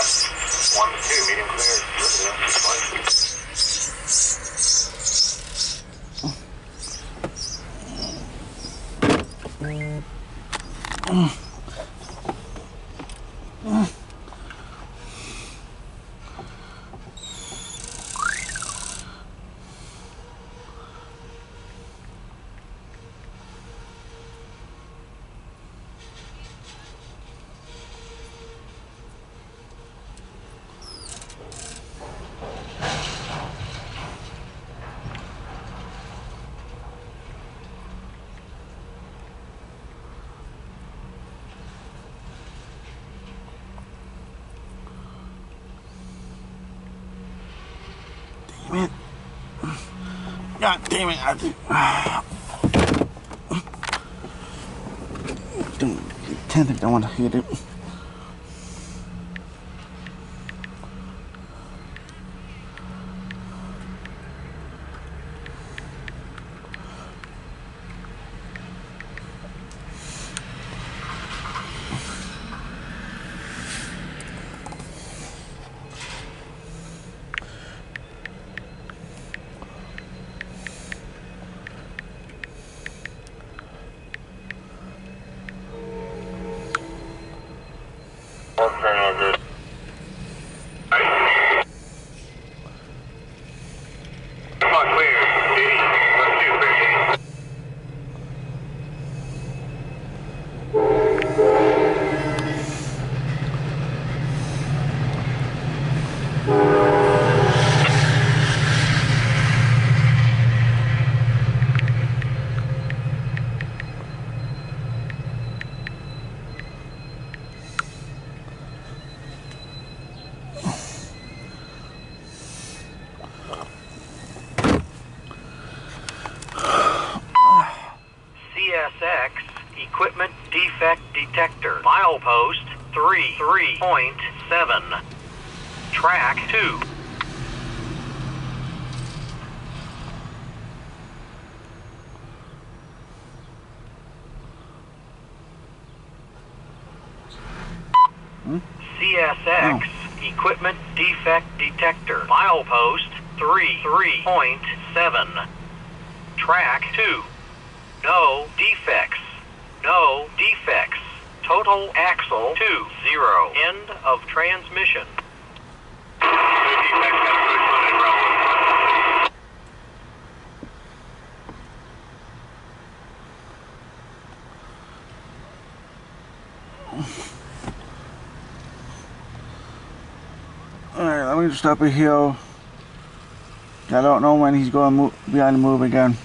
7, west 1 to 2, medium clear, residential flight. It. God damn it. I. Don't, I don't want to hit it. Come on, clear. 80, left 2, clear 80. CSX Equipment Defect Detector. Milepost 33.7. Track 2. CSX Equipment Defect Detector. Milepost 33.7. Track 2. No defects. Total axle 2 0. End of transmission. Alright, let me just stop it here. I don't know when he's going to move, be on the move again.